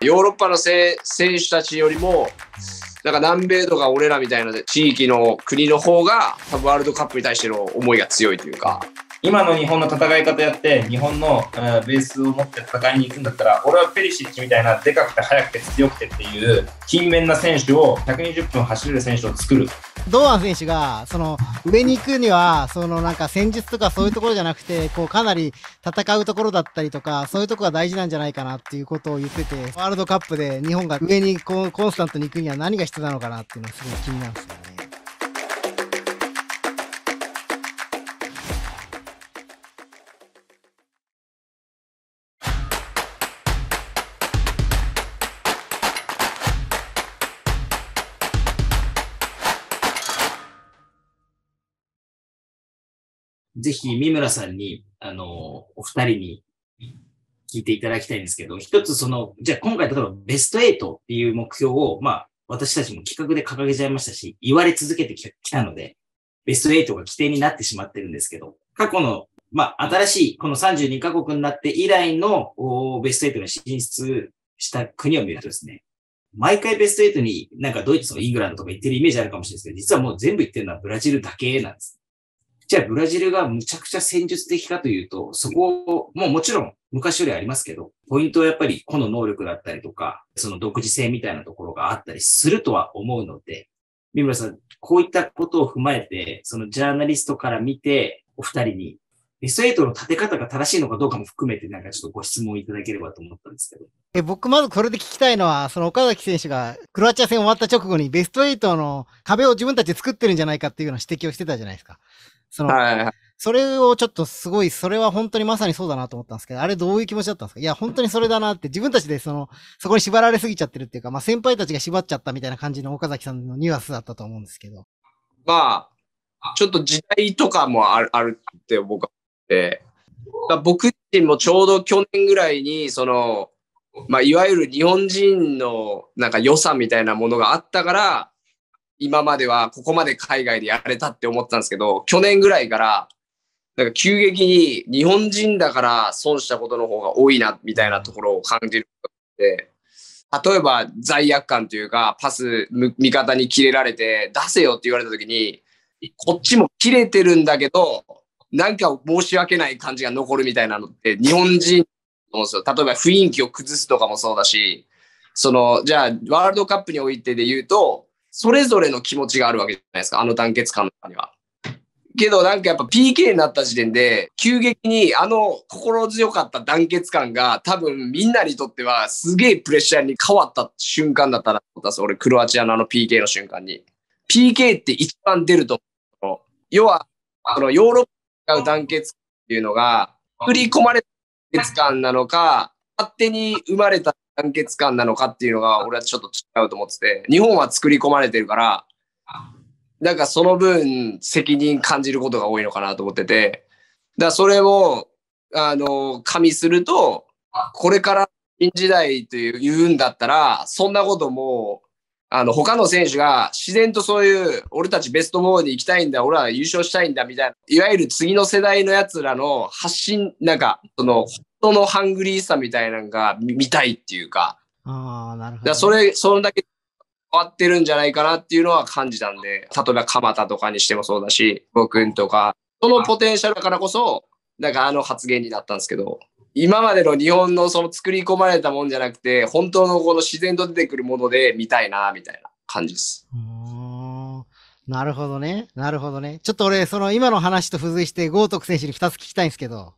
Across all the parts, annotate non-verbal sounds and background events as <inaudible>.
ヨーロッパの選手たちよりも、なんか南米とか俺らみたいな地域の国の方が、多分ワールドカップに対しての思いが強いというか。今の日本の戦い方やって、日本の、ベースを持って戦いに行くんだったら、俺はペリシッチみたいなでかくて速くて強くてっていう、勤勉な選手を、120分走れる選手を作る。堂安選手が、その、上に行くには、そのなんか戦術とかそういうところじゃなくて、こうかなり戦うところだったりとか、そういうところが大事なんじゃないかなっていうことを言ってて、ワールドカップで日本が上にこうコンスタントに行くには何が必要なのかなっていうのはすごい気になるんですね。ぜひ、三村さんに、あの、お二人に聞いていただきたいんですけど、一つその、じゃあ今回例えばベスト8っていう目標を、まあ、私たちも企画で掲げちゃいましたし、言われ続けてきたので、ベスト8が規定になってしまってるんですけど、過去の、まあ、新しいこの32カ国になって以来のベスト8に進出した国を見るとですね、毎回ベスト8になんかドイツとかイングランドとか行ってるイメージあるかもしれないですけど、実はもう全部行ってるのはブラジルだけなんです。じゃあブラジルがむちゃくちゃ戦術的かというと、そこももちろん昔よりありますけど、ポイントはやっぱり個の能力だったりとか、その独自性みたいなところがあったりするとは思うので、三村さん、こういったことを踏まえて、そのジャーナリストから見て、お二人にベスト8の立て方が正しいのかどうかも含めて、なんかちょっとご質問いただければと思ったんですけど。え、僕まずこれで聞きたいのは、その岡崎選手がクロアチア戦終わった直後にベスト8の壁を自分たちで作ってるんじゃないかっていうような指摘をしてたじゃないですか。その、はいはい。それをちょっとすごい、それは本当にまさにそうだなと思ったんですけど、あれどういう気持ちだったんですか？いや、本当にそれだなって、自分たちでその、そこに縛られすぎちゃってるっていうか、まあ先輩たちが縛っちゃったみたいな感じの岡崎さんのニュアンスだったと思うんですけど。まあ、ちょっと時代とかもあるあるって僕は思って、僕自身もちょうど去年ぐらいに、その、まあ、いわゆる日本人のなんか良さみたいなものがあったから、今まではここまで海外でやれたって思ったんですけど、去年ぐらいから、なんか急激に日本人だから損したことの方が多いな、みたいなところを感じるで、例えば罪悪感というか、パス味方に切れられて出せよって言われた時に、こっちも切れてるんだけど、なんか申し訳ない感じが残るみたいなのって日本人思うんですよ。例えば雰囲気を崩すとかもそうだし、その、じゃあワールドカップにおいてで言うと、それぞれの気持ちがあるわけじゃないですか、あの団結感の中には。けどなんかやっぱ PK になった時点で、急激にあの心強かった団結感が多分みんなにとってはすげえプレッシャーに変わった瞬間だったなと思ったんです。俺、クロアチアのあの PK の瞬間に。PK って一番出ると思う。要は、そのヨーロッパが団結っていうのが、振り込まれた団結感なのか、勝手に生まれた団結感なのかっていうのが、俺はちょっと違うと思ってて、日本は作り込まれてるから、なんかその分責任感じることが多いのかなと思ってて、だからそれを、あの、加味すると、これから新時代という言うんだったら、そんなこともあの、他の選手が自然とそういう、俺たちベスト4に行きたいんだ、俺は優勝したいんだ、みたいな、いわゆる次の世代の奴らの発信、なんか、その、本当のハングリーさみたいなのが見たいっていうか、ああ、なるほど。だそれ、それだけ変わってるんじゃないかなっていうのは感じたんで、例えば鎌田とかにしてもそうだし、僕とか、そのポテンシャルだからこそ、なんかあの発言になったんですけど、今までの日本のその作り込まれたもんじゃなくて、本当のこの自然と出てくるもので見たいな、みたいな感じです。なるほどね。なるほどね。ちょっと俺、その今の話と付随して、豪徳選手に2つ聞きたいんですけど、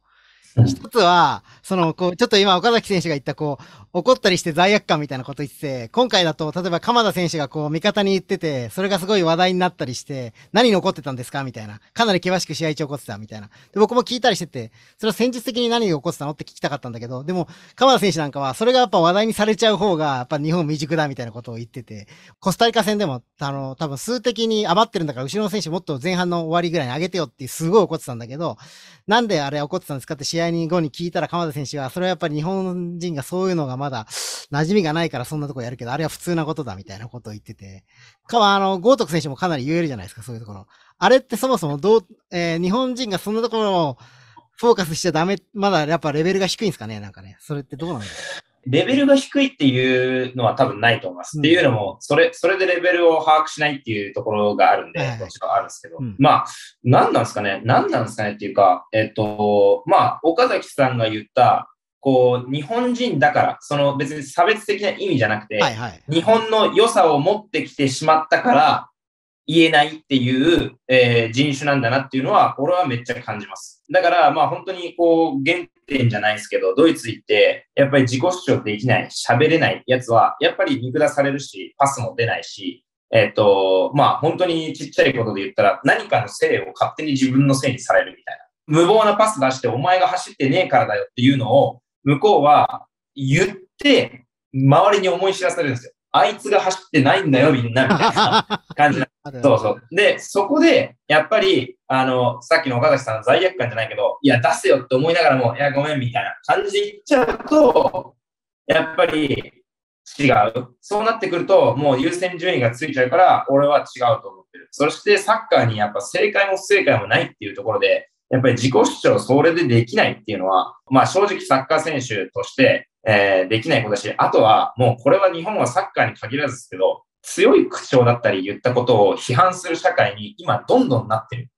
一つは、その、こう、ちょっと今岡崎選手が言った、こう、怒ったりして罪悪感みたいなこと言ってて、今回だと、例えば鎌田選手がこう、味方に言ってて、それがすごい話題になったりして、何に怒ってたんですかみたいな。かなり険しく試合中怒ってたみたいな。で、僕も聞いたりしてて、それは戦術的に何が起こってたのって聞きたかったんだけど、でも、鎌田選手なんかは、それがやっぱ話題にされちゃう方が、やっぱ日本未熟だみたいなことを言ってて、コスタリカ戦でも、あの、多分数的に余ってるんだから、後ろの選手もっと前半の終わりぐらいに上げてよってすごい怒ってたんだけど、なんであれ怒ってたんですかって試合に後に聞いたら鎌田選手は、それはやっぱり日本人がそういうのがまだ、馴染みがないからそんなとこやるけど、あれは普通なことだみたいなことを言ってて。かは、あの、豪徳選手もかなり言えるじゃないですか、そういうところ。あれってそもそもどう、えー、日本人がそんなところをフォーカスしちゃダメ、まだやっぱレベルが低いんですかねなんかね。それってどうなんですか？レベルが低いっていうのは多分ないと思います。うんっていうのも、それ、それでレベルを把握しないっていうところがあるんでどっちかあるんですけど、うんまあ、何なんですかね？何なんですかねっていうか、えっと、まあ、岡崎さんが言った、こう、日本人だから、その別に差別的な意味じゃなくて、はいはい。日本の良さを持ってきてしまったから言えないっていう、えー人種なんだなっていうのは、俺はめっちゃ感じます。だから、まあ本当にこう、じゃないですけど、ドイツ行って、やっぱり自己主張できない、喋れないやつは、やっぱり見下されるし、パスも出ないし、えっ、と、まあ本当にちっちゃいことで言ったら、何かのせいを勝手に自分のせいにされるみたいな。無謀なパス出して、お前が走ってねえからだよっていうのを、向こうは言って、周りに思い知らされるんですよ。あいつが走ってないんだよ、みんな、みたいな <laughs> 感じなそうそう。で、そこで、やっぱり、あの、さっきの岡崎さんの罪悪感じゃないけど、いや、出せよって思いながらも、いや、ごめん、みたいな感じで言っちゃうと、やっぱり違う。そうなってくると、もう優先順位がついちゃうから、俺は違うと思ってる。そして、サッカーにやっぱ正解も不正解もないっていうところで、やっぱり自己主張それでできないっていうのは、まあ正直サッカー選手として、えーできないことだし、あとはもうこれは日本はサッカーに限らずですけど、強い口調だったり言ったことを批判する社会に今どんどんなってる。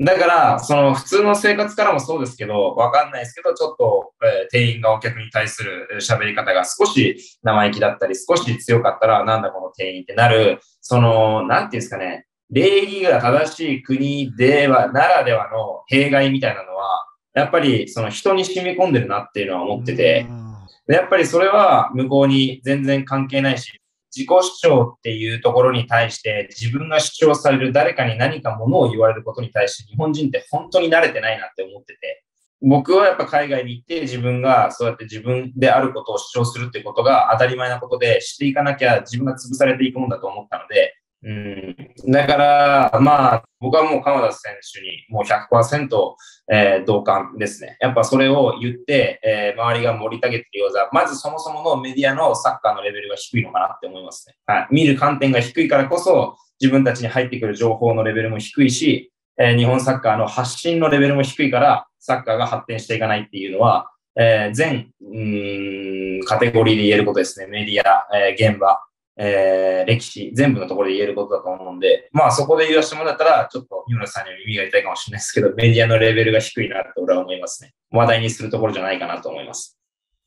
だから、その普通の生活からもそうですけど、わかんないですけど、ちょっと、えー店員がお客に対する喋り方が少し生意気だったり、少し強かったら、なんだこの店員ってなる、その、なんていうんですかね、礼儀が正しい国では、ならではの弊害みたいなのは、やっぱりその人に染み込んでるなっていうのは思ってて、うん。やっぱりそれは向こうに全然関係ないし、自己主張っていうところに対して自分が主張される誰かに何かものを言われることに対して日本人って本当に慣れてないなって思ってて、僕はやっぱ海外に行って自分がそうやって自分であることを主張するってことが当たり前なことでしていかなきゃ自分が潰されていくもんだと思ったので、うん、だから、まあ、僕はもう鎌田選手にもう100%、えー同感ですね。やっぱそれを言って、えー周りが盛り上げてるような、まずそもそものメディアのサッカーのレベルが低いのかなって思いますね。はい。見る観点が低いからこそ、自分たちに入ってくる情報のレベルも低いし、えー日本サッカーの発信のレベルも低いから、サッカーが発展していかないっていうのは、えー全、うん、カテゴリーで言えることですね。メディア、えー現場、えー歴史、全部のところで言えることだと思うんで、まあそこで言わせてもらったら、ちょっと三村さんには耳が痛いかもしれないですけど、メディアのレベルが低いなって俺は思いますね。話題にするところじゃないかなと思います。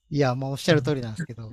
いや、もうおっしゃる通りなんですけど、